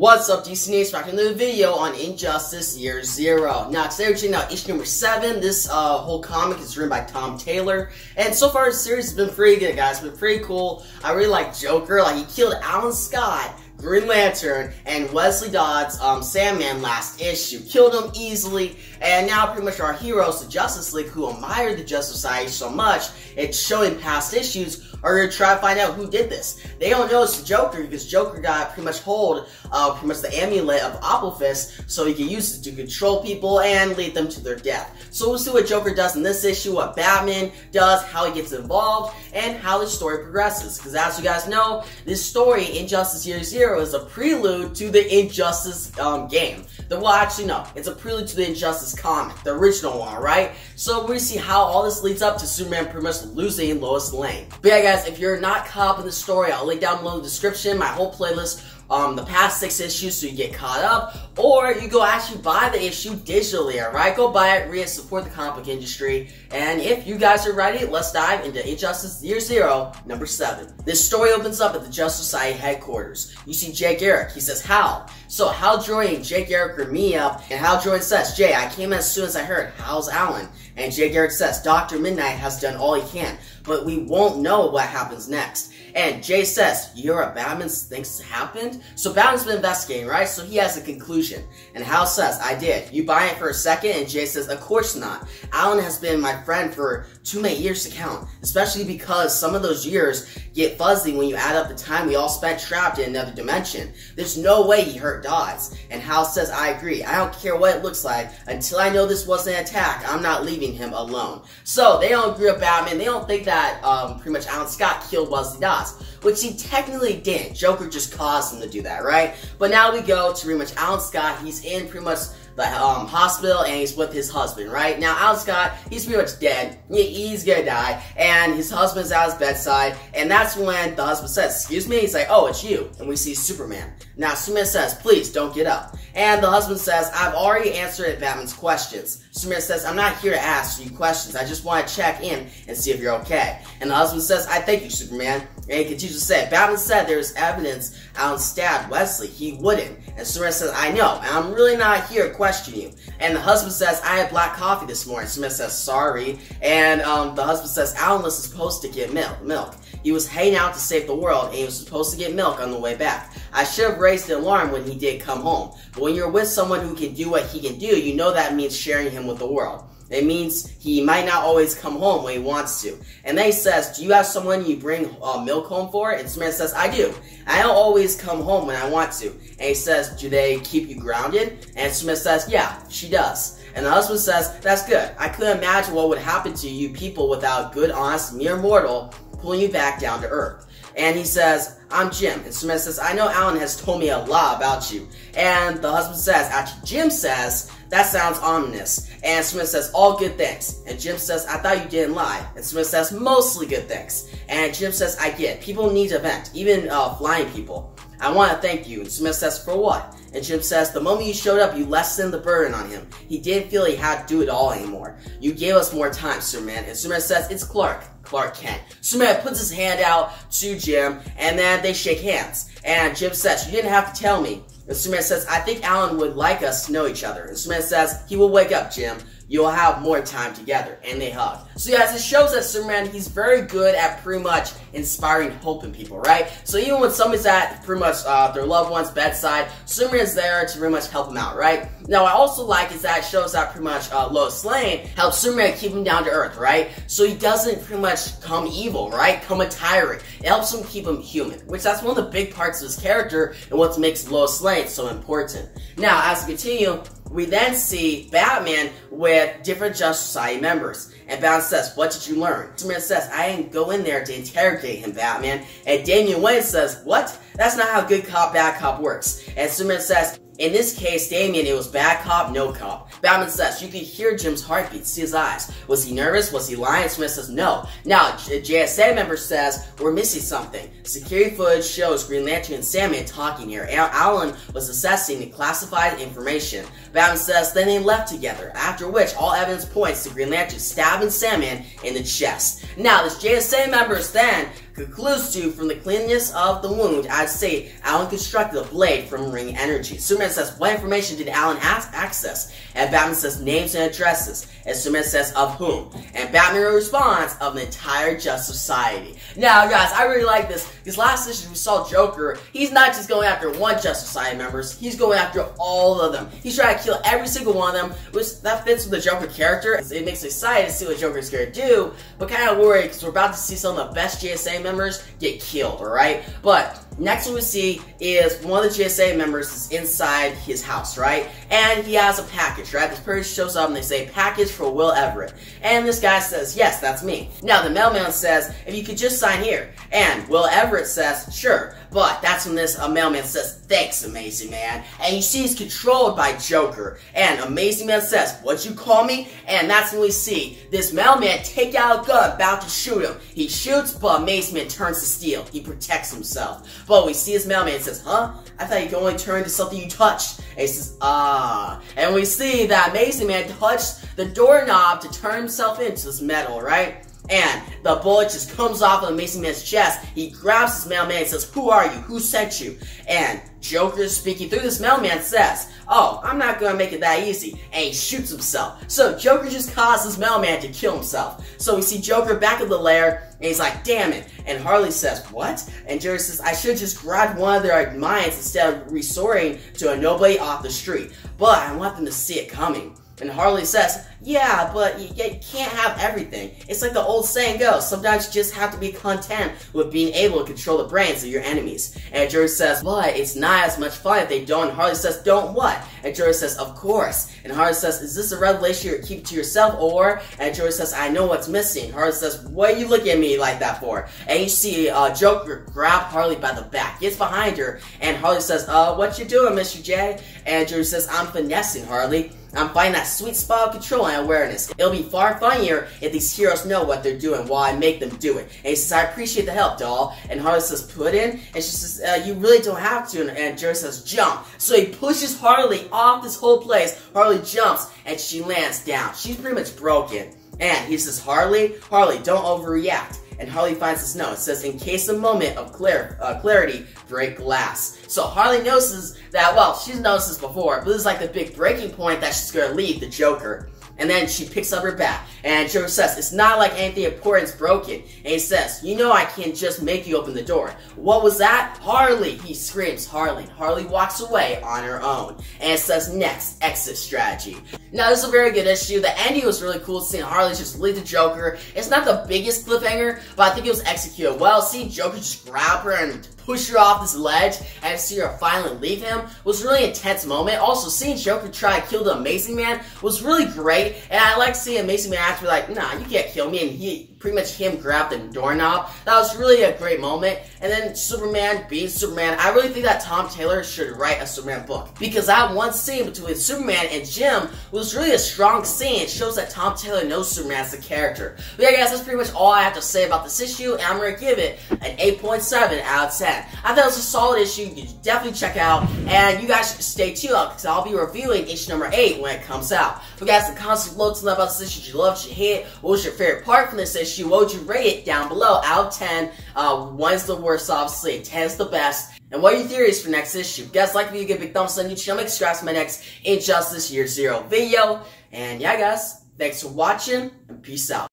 What's up, DC Nation? Back to the video on Injustice Year Zero. Now, today we're checking out issue number seven. This uh, whole comic is written by Tom Taylor, and so far the series has been pretty good, guys. It's been pretty cool. I really like Joker. Like he killed Alan Scott Green Lantern, and Wesley Dodds, um, Sandman last issue. Killed him easily, and now pretty much our heroes, the Justice League, who admired the Justice Society so much, it's showing past issues, are going to try to find out who did this. They don't know it's the Joker, because Joker got pretty much hold uh, pretty much the amulet of Apophis, so he can use it to control people and lead them to their death. So we'll see what Joker does in this issue, what Batman does, how he gets involved, and how the story progresses. Because as you guys know, this story, Injustice Year Zero, Zero is a prelude to the Injustice um, game. The, well, actually, no. It's a prelude to the Injustice comic, the original one, right? So we see how all this leads up to Superman pretty much losing Lois Lane. But yeah, guys, if you're not caught up in the story, I'll link down below in the description my whole playlist um, the past six issues so you get caught up, or you go actually buy the issue digitally, alright? Go buy it, read it, support the comic book industry, and if you guys are ready, let's dive into Injustice Year Zero, number seven. This story opens up at the Justice Society headquarters. You see Jay Garrick, he says, Hal. So Hal Jordan and Jay Garrick are me up, and Hal Jordan says, Jay, I came as soon as I heard, how's Alan? And Jay Garrick says, Dr. Mid-Nite has done all he can, but we won't know what happens next. And Jay says, you're a Batman thinks happened? So Batman's been investigating, right? So he has a conclusion. And Hal says, I did. You buy it for a second? And Jay says, of course not. Alan has been my friend for too many years to count, especially because some of those years get fuzzy when you add up the time we all spent trapped in another dimension. There's no way he hurt Dodds. And Hal says, I agree. I don't care what it looks like. Until I know this wasn't an attack, I'm not leaving him alone. So they don't agree with Batman. They don't think that um, pretty much Alan Scott killed Wesley Dodds, which he technically didn't. Joker just caused him to do that, right? But now we go to pretty much Alan Scott. He's in pretty much the um, hospital and he's with his husband, right? Now, Alan Scott, he's pretty much dead. He's gonna die. And his husband's at his bedside. And that's when the husband says, Excuse me? He's like, Oh, it's you. And we see Superman. Now, Superman says, Please don't get up. And the husband says, I've already answered Batman's questions. Superman says, I'm not here to ask you questions. I just want to check in and see if you're okay. And the husband says, I thank you, Superman. And he continues to say, Batman said there's evidence Alan stabbed Wesley. He wouldn't. And Superman says, I know, and I'm really not here to question you. And the husband says, I had black coffee this morning. Superman says, sorry. And um, the husband says, Alan was supposed to get milk. milk. He was heading out to save the world, and he was supposed to get milk on the way back. I should have raised the alarm when he did come home. But when you're with someone who can do what he can do, you know that means sharing him with the world. It means he might not always come home when he wants to. And then he says, do you have someone you bring uh, milk home for? And Samantha says, I do. I don't always come home when I want to. And he says, do they keep you grounded? And Smith says, yeah, she does. And the husband says, that's good. I couldn't imagine what would happen to you people without good, honest, mere mortal pulling you back down to earth. And he says, I'm Jim. And Smith says, I know Alan has told me a lot about you. And the husband says, actually, Jim says, that sounds ominous. And Smith says, all good things. And Jim says, I thought you didn't lie. And Smith says, mostly good things. And Jim says, I get. People need to vent, even uh, flying people. I want to thank you. And Smith says, for what? And Jim says, the moment you showed up, you lessened the burden on him. He didn't feel he had to do it all anymore. You gave us more time, Superman. And Superman says, it's Clark. Clark Kent. Superman puts his hand out to Jim, and then they shake hands. And Jim says, you didn't have to tell me. And Superman says, I think Alan would like us to know each other. And Superman says, he will wake up, Jim you'll have more time together. And they hug. So yes, it shows that Superman, he's very good at pretty much inspiring hope in people, right? So even when somebody's at pretty much uh, their loved one's bedside, Superman's there to pretty much help them out, right? Now, I also like is that shows that pretty much uh, Lois Lane helps Superman keep him down to earth, right? So he doesn't pretty much come evil, right? Come a tyrant. It helps him keep him human, which that's one of the big parts of his character and what makes Lois Lane so important. Now, as we continue, we then see Batman with different Justice Society members. And Batman says, what did you learn? Superman says, I didn't go in there to interrogate him, Batman. And Damian Wayne says, what? That's not how good cop, bad cop works. And Superman says, in this case, Damian, it was bad cop, no cop. Batman says, you can hear Jim's heartbeat, see his eyes. Was he nervous? Was he lying? Smith says, no. Now, a JSA member says, we're missing something. Security footage shows Green Lantern and Sandman talking here. Alan was assessing the classified information. Batman says, then they left together, after which all evidence points to Green Lantern stabbing Sandman in the chest. Now, this JSA member then concludes to, from the cleanness of the wound, I'd say Alan constructed a blade from ring energy. Superman says, what information did Alan access? And Batman says, names and addresses. And Superman says, of whom? And Batman responds, of the entire Justice Society. Now, guys, I really like this, because last issue we saw Joker, he's not just going after one Justice Society members, he's going after all of them. He's trying to kill every single one of them, which that fits with the Joker character. It makes me excited to see what Joker's gonna do, but kind of worried, because we're about to see some of the best JSA members get killed, alright? But Next we see is one of the JSA members is inside his house, right? And he has a package, right? This person shows up and they say, package for Will Everett. And this guy says, yes, that's me. Now the mailman says, if you could just sign here. And Will Everett says, sure. But that's when this mailman says, thanks, Amazing Man. And you see he's controlled by Joker. And Amazing Man says, what'd you call me? And that's when we see this mailman take out a gun, about to shoot him. He shoots, but Amazing Man turns to steel. He protects himself. But we see his mailman and says, huh? I thought you could only turn to something you touched. And he says, ah. And we see that Amazing Man touched the doorknob to turn himself into this metal, right? And the bullet just comes off of Amazing Man's chest. He grabs his mailman and says, Who are you? Who sent you? And Joker, speaking through this mailman, says, Oh, I'm not gonna make it that easy. And he shoots himself. So Joker just causes mailman to kill himself. So we see Joker back at the lair, and he's like, Damn it. And Harley says, What? And Joker says, I should just grab one of their mines instead of resorting to a nobody off the street. But I want them to see it coming. And Harley says, yeah, but you, you, can't have everything. It's like the old saying goes, sometimes you just have to be content with being able to control the brains of your enemies. And Joker says, but it's not as much fun if they don't. And Harley says, don't what? And Joker says, of course. And Harley says, is this a revelation you're keeping to yourself or? And Joker says, I know what's missing. Harley says, what are you looking at me like that for? And you see uh, Joker grab Harley by the back, gets behind her, and Harley says, uh, what you doing, Mr. J? And Joker says, I'm finessing, Harley. I'm finding that sweet spot of control and awareness. It'll be far funnier if these heroes know what they're doing while I make them do it. And he says, I appreciate the help, doll. And Harley says, put in. And she says, uh, you really don't have to. And Jerry says, jump. So he pushes Harley off this whole place. Harley jumps and she lands down. She's pretty much broken. And he says, Harley, Harley, don't overreact and Harley finds this note. It says, in case of moment of uh, clarity, break glass. So Harley notices that, well, she's noticed this before, but this is like the big breaking point that she's gonna leave the Joker. And then she picks up her bat. And Joker says, it's not like anything important's broken. And he says, you know I can't just make you open the door. What was that? Harley! He screams, Harley. Harley walks away on her own. And says, next, exit strategy. Now, this is a very good issue. The ending was really cool, seeing Harley just leave the Joker. It's not the biggest cliffhanger, but I think it was executed well. Seeing Joker just grab her and push her off this ledge and see her finally leave him was really intense moment. Also, seeing Joker try to kill the Amazing Man was really great, and I like seeing Amazing Man actually like, nah, you can't kill me, and he pretty much him grab the doorknob. That was really a great moment. And then Superman being Superman, I really think that Tom Taylor should write a Superman book. Because that one scene between Superman and Jim was really a strong scene. It shows that Tom Taylor knows Superman as a character. But yeah guys, that's pretty much all I have to say about this issue, and I'm to give it an 8.7 out of 10. I thought it was a solid issue, you definitely check out, and you guys should stay tuned because I'll be reviewing issue number 8 when it comes out. But guys, the to know about this issue, you love, you hate, what was your favorite part from this issue, issue, what would you rate it down below out of 10? Uh, 1 is the worst, obviously, 10 is the best. And what are your theories for next issue? If you guys like the video, give a big thumbs up on YouTube channel, make subscribe to my next Injustice Year Zero video. And yeah, guys, thanks for watching, and peace out.